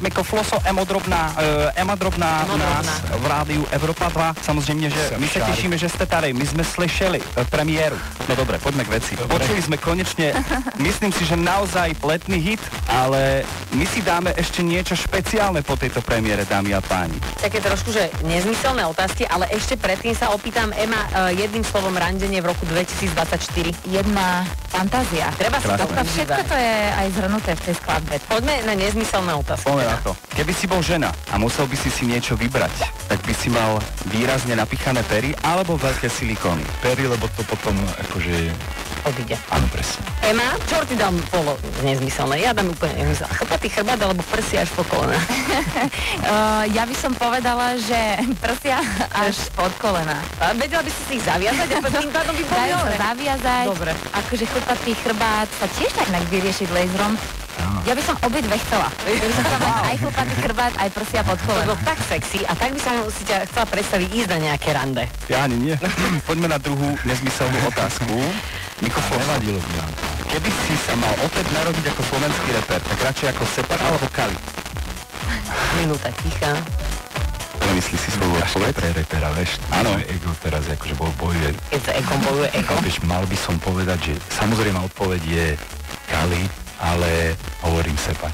Miko Floso, Emo Drobná, uh, Ema Drobná u nás v rádiu Evropa 2. Samozřejmě, že my se těšíme, že jste tady. My jsme slyšeli uh, premiéru. No dobre, poďme k veci. Dobre. Počuli sme konečne, myslím si, že naozaj letný hit, ale my si dáme ešte niečo špeciálne po tejto premiére, dámy a páni. Také trošku, že nezmyselné otázky, ale ešte predtým sa opýtam, Ema, uh, jedným slovom randenie v roku 2024. Jedna fantázia. Treba si to To všetko to je aj zhrnuté v tej skladbe. Poďme na nezmyselné otázky. Poďme na to. Keby si bol žena a musel by si si niečo vybrať, tak by si mal výrazne napichané pery alebo veľké silikóny. Pery, lebo to potom akože... Odíde. Áno, presne. Ema, čo ty dám polo nezmyselné? Ja dám úplne nezmyselné. Chlpatý chrbát alebo prsia až po kolena. Uh, ja by som povedala, že prsia až pod kolena. A vedela by si si ich zaviazať a tým pádom by boli Dajú sa zaviazať. Dobre. Akože chlpatý chrbát sa tiež tak inak vyriešiť laserom. Ja by som obidve chcela. Ja by som chcela mať aj chlpatý chrbát, aj prsia pod To kolena. bolo tak sexy a tak by som si ťa chcela predstaviť ísť na nejaké rande. Ja ani nie. Poďme na druhú nezmyselnú otázku. Floso, Nevadilo to. keby si sa mal opäť narodiť ako slovenský reper, tak radšej ako Separ alebo Kali? Minúta ticha. Nemyslí si svoju odpoveď? pre repera, vieš, Áno. Ego teraz akože bol bojuje. Keď sa ekom bojuje. Chápeš, mal by som povedať, že samozrejme odpoveď je Kali, ale hovorím Separ.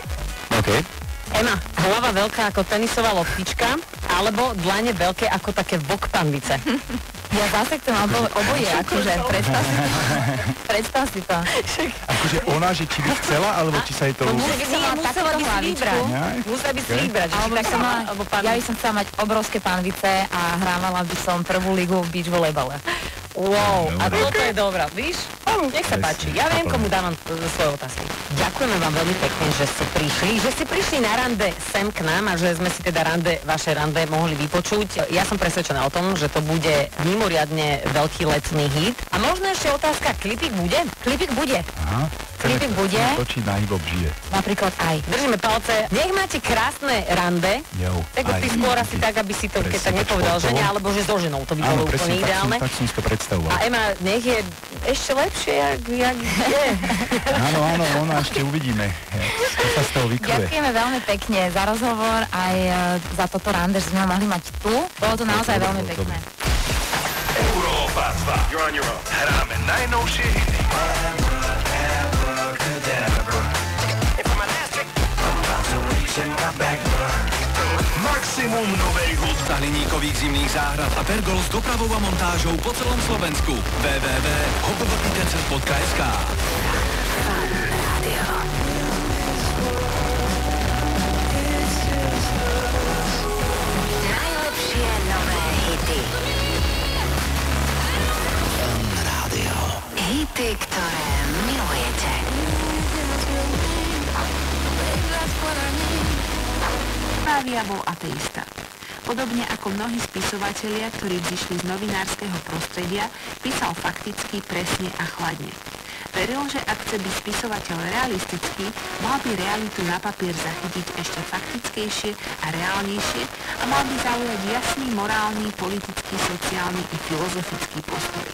OK. Ema, hlava veľká ako tenisová loptička, alebo dlane veľké ako také vok panvice. Ja zase chcem obo, oboje, akože predstav si to. Predstav si to. Akože ona, že či by chcela, alebo či sa jej to... No, ľúbi? by som mala musela by si vybrať. Musela by si vybrať, Alebo by som mala, ja by som chcela mať obrovské panvice a hrávala by som prvú ligu v beach volejbale. Wow, a toto je dobrá, víš? Nech sa páči, ja viem, komu dávam svoje otázky. Ďakujeme vám veľmi pekne, že ste prišli, že ste prišli na rande sem k nám a že sme si teda rande, vaše rande mohli vypočuť. Ja som presvedčená o tom, že to bude mimoriadne veľký letný hit. A možno ešte otázka, klipik bude? Klipik bude. Aha. Klipik bude. Točí na hip žije. Napríklad aj. Držíme palce. Nech máte krásne rande. Jo, Tak aj. ty skôr asi tak, aby si to, keď Presne, tak tak nepovedal žene, alebo že so ženou, to by bolo úplne tak som, ideálne. tak som si to predstavoval. A Ema, nech je ešte lepšie, jak, jak je. Áno, áno, ona ešte uvidíme, čo sa z toho vykluje. Ďakujeme veľmi pekne za rozhovor aj e, za toto rande, že sme ho mohli mať tu. Bolo to naozaj veľmi pekné. Európa 2. You're on your own. Hráme najnovšie hity. Maximum novej hudby. hliníkových zimných záhrad a pergol s dopravou a montážou po celom Slovensku. www.hopvpitece.sk Najlepšie nové hity. Hity, ktoré Flavia bol ateista. Podobne ako mnohí spisovatelia, ktorí vzýšli z novinárskeho prostredia, písal fakticky, presne a chladne. Veril, že ak chce byť spisovateľ realistický, mal by realitu na papier zachytiť ešte faktickejšie a reálnejšie a mal by zaujať jasný morálny, politický, sociálny i filozofický postoj.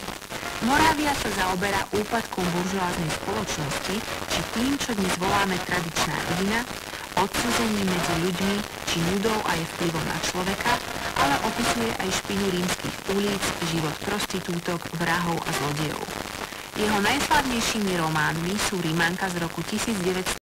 Moravia sa zaoberá úpadkom buržoáznej spoločnosti, či tým, čo dnes voláme tradičná rodina, odsúzením medzi ľuďmi, či nudou a je vplyvom na človeka, ale opisuje aj špinu rímskych ulic, život prostitútok, vrahov a zlodejov. Jeho najslavnejšími románmi sú Rímanka z roku 1900